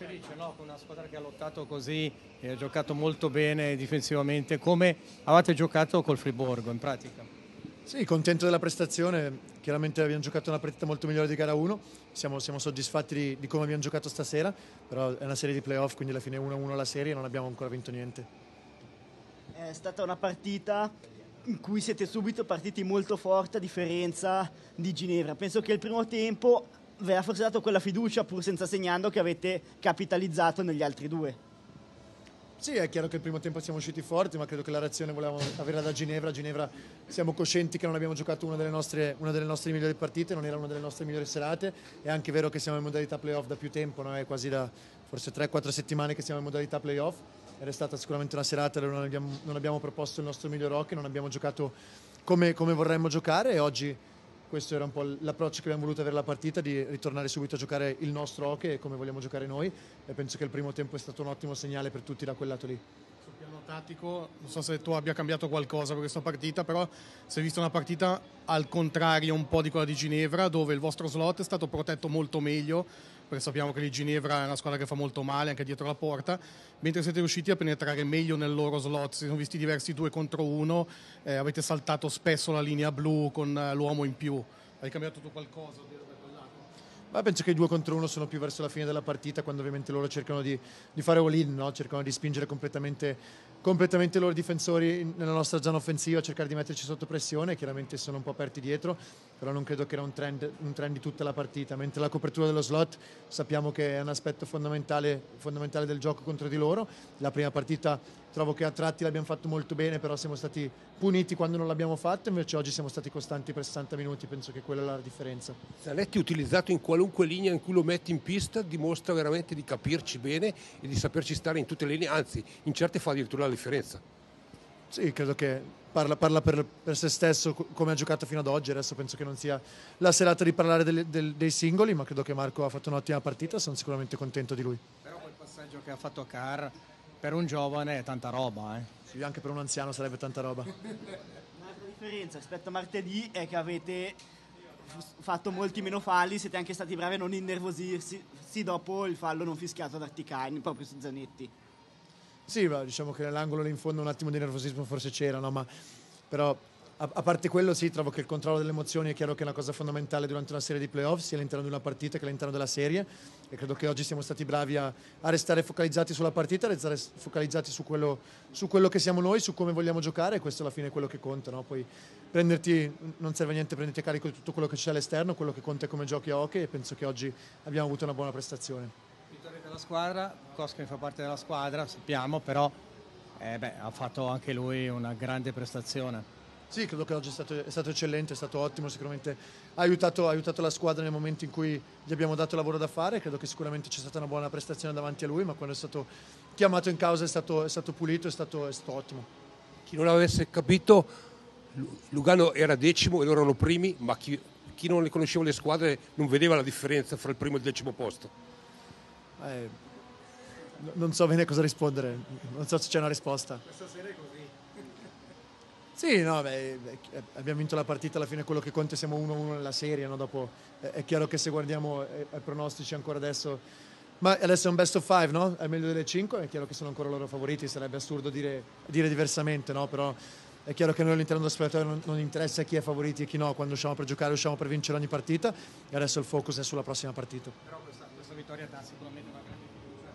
felice no? con una squadra che ha lottato così e ha giocato molto bene difensivamente, come avete giocato col Friburgo in pratica? Sì, contento della prestazione, chiaramente abbiamo giocato una partita molto migliore di gara 1, siamo, siamo soddisfatti di, di, come abbiamo giocato stasera, però è una serie di playoff, quindi alla fine 1-1 la serie e non abbiamo ancora vinto niente. È stata una partita in cui siete subito partiti molto forte a differenza di Ginevra. Penso che il primo tempo ha forse dato quella fiducia pur senza segnando che avete capitalizzato negli altri due. Sì, è chiaro che il primo tempo siamo usciti forti, ma credo che la reazione volevamo averla da Ginevra. A Ginevra siamo coscienti che non abbiamo giocato una delle, nostre, una delle nostre migliori partite, non era una delle nostre migliori serate. È anche vero che siamo in modalità playoff da più tempo, no? è quasi da forse 3-4 settimane che siamo in modalità playoff. È stata sicuramente una serata dove non abbiamo, non abbiamo proposto il nostro miglior hockey, non abbiamo giocato come, come vorremmo giocare e oggi questo era un po' l'approccio che abbiamo voluto avere alla partita, di ritornare subito a giocare il nostro hockey come vogliamo giocare noi e penso che il primo tempo è stato un ottimo segnale per tutti da quel lato lì. Tattico, non so se tu abbia cambiato qualcosa per questa partita, però si è vista una partita al contrario un po' di quella di Ginevra, dove il vostro slot è stato protetto molto meglio, perché sappiamo che lì Ginevra è una squadra che fa molto male anche dietro la porta, mentre siete riusciti a penetrare meglio nel loro slot, si sono visti diversi due contro uno, eh, avete saltato spesso la linea blu con eh, l'uomo in più, hai cambiato tu qualcosa? Ma penso che i due contro uno sono più verso la fine della partita, quando ovviamente loro cercano di, di fare all-in, no? cercano di spingere completamente, completamente loro difensori nella nostra zona offensiva, cercare di metterci sotto pressione, chiaramente sono un po' aperti dietro, però non credo che era un trend, un trend di tutta la partita, mentre la copertura dello slot sappiamo che è un aspetto fondamentale, fondamentale del gioco contro di loro. La prima partita trovo che a tratti l'abbiamo fatto molto bene, però siamo stati puniti quando non l'abbiamo fatto, invece oggi siamo stati costanti per 60 minuti, penso che quella è la differenza. Zanetti utilizzato in qualunque linea in cui lo metti in pista dimostra veramente di capirci bene e di saperci stare in tutte le linee, anzi in certe fa addirittura la differenza. Sì, credo che parla, parla per, per, se stesso come ha giocato fino ad oggi, adesso penso che non sia la serata di parlare del, del, dei singoli, ma credo che Marco ha fatto un'ottima partita, sono sicuramente contento di lui. Però quel passaggio che ha fatto Carr per un giovane è tanta roba. Eh. Sì, anche per un anziano sarebbe tanta roba. Un'altra differenza rispetto a martedì è che avete fatto molti meno falli, siete anche stati bravi a non innervosirsi sì, dopo il fallo non fischiato da Articani, proprio su Zanetti. Sì, diciamo che nell'angolo lì in fondo un attimo di nervosismo forse c'era, no? ma però a, parte quello sì, trovo che il controllo delle emozioni è chiaro che è una cosa fondamentale durante una serie di playoff, sia all'interno di una partita che all'interno della serie e credo che oggi siamo stati bravi a, a restare focalizzati sulla partita, a restare focalizzati su quello, su quello, che siamo noi, su come vogliamo giocare e questo alla fine è quello che conta. No? Poi prenderti, non serve a niente prenderti a carico di tutto quello che c'è all'esterno, quello che conta è come giochi a hockey e penso che oggi abbiamo avuto una buona prestazione. Vittoria della squadra, Koskinen fa parte della squadra, sappiamo, però eh beh, ha fatto anche lui una grande prestazione. Sì, credo che oggi è stato, è stato eccellente, è stato ottimo, sicuramente ha aiutato, ha aiutato, la squadra nel momento in cui gli abbiamo dato lavoro da fare, credo che sicuramente c'è stata una buona prestazione davanti a lui, ma quando è stato chiamato in causa è stato, è stato pulito, è stato, è stato ottimo. Chi non avesse capito, Lugano era decimo e loro erano primi, ma chi, chi non le conosceva le squadre non vedeva la differenza fra il primo e il decimo posto. Eh, non so bene cosa rispondere, non so se c'è una risposta. Questa sera è così. Sì, no, beh, abbiamo vinto la partita, alla fine quello che conta siamo 1-1 nella serie, no? Dopo, è chiaro che se guardiamo ai pronostici ancora adesso, ma adesso è un best of five, no? È meglio delle 5, è chiaro che sono ancora loro favoriti, sarebbe assurdo dire, dire diversamente, no? Però è chiaro che noi all'interno dello spogliatoio non, non, interessa chi è favoriti e chi no, quando usciamo per giocare usciamo per vincere ogni partita e adesso il focus è sulla prossima partita. Vitória está seguramente uma grande figura.